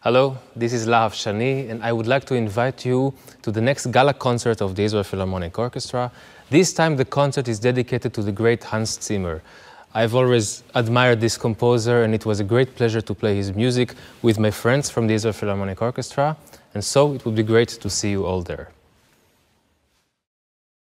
Hello, this is Lahav Shani, and I would like to invite you to the next gala concert of the Israel Philharmonic Orchestra. This time the concert is dedicated to the great Hans Zimmer. I've always admired this composer, and it was a great pleasure to play his music with my friends from the Israel Philharmonic Orchestra, and so it would be great to see you all there.